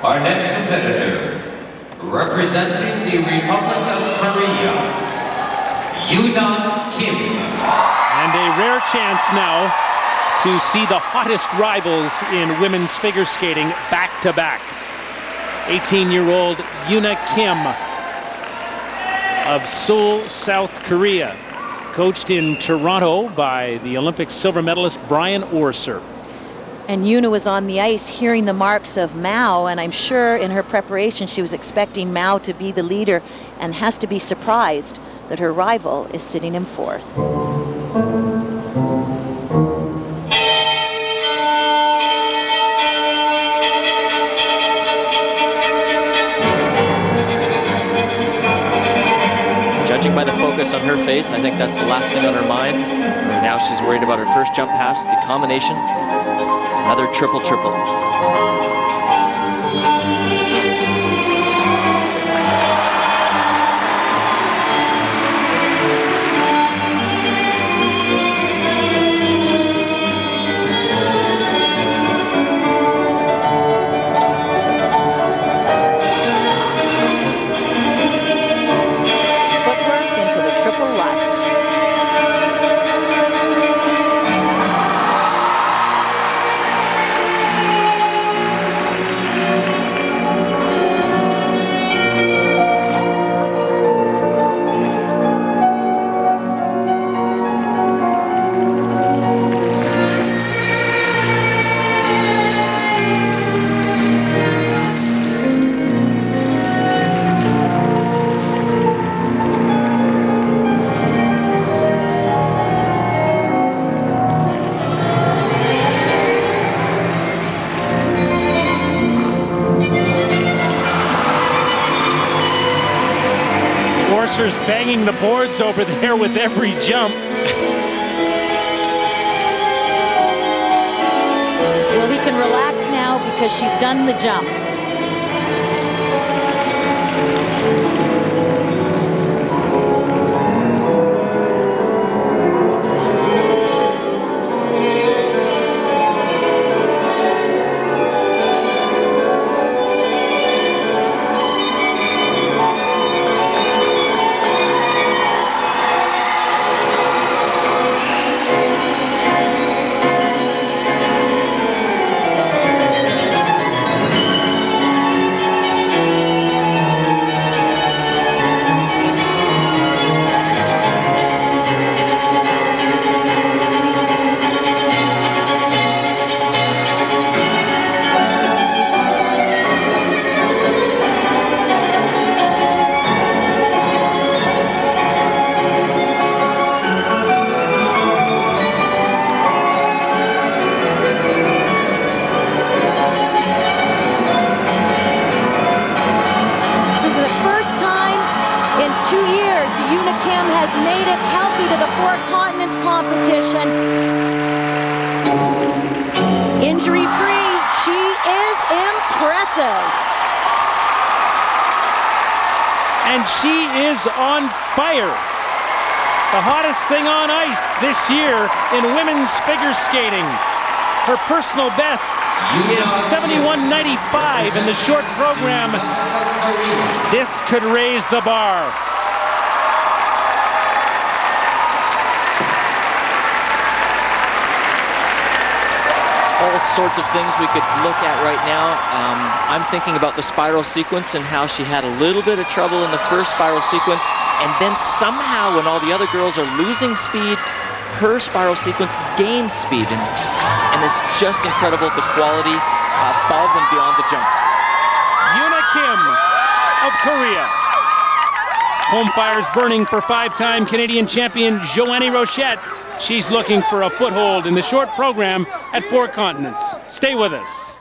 Our next competitor, representing the Republic of Korea, Yuna Kim. And a rare chance now to see the hottest rivals in women's figure skating back to back. 18-year-old Yuna Kim of Seoul, South Korea, coached in Toronto by the Olympic silver medalist Brian Orser. And Yuna was on the ice hearing the marks of Mao, and I'm sure in her preparation she was expecting Mao to be the leader and has to be surprised that her rival is sitting in fourth. Judging by the focus on her face, I think that's the last thing on her mind. Now she's worried about her first jump pass, the combination. Another triple triple. Orser's banging the boards over there with every jump. Well, he can relax now because she's done the jumps. Has made it healthy to the Four Continents competition. Injury free, she is impressive. And she is on fire. The hottest thing on ice this year in women's figure skating. Her personal best is 71.95 in the short program. This could raise the bar. All sorts of things we could look at right now. Um, I'm thinking about the spiral sequence and how she had a little bit of trouble in the first spiral sequence. And then somehow when all the other girls are losing speed, her spiral sequence gains speed. And, and it's just incredible the quality above and beyond the jumps. Yuna Kim of Korea. Home fires burning for five-time Canadian champion Joannie Rochette. She's looking for a foothold in the short program at Four Continents. Stay with us.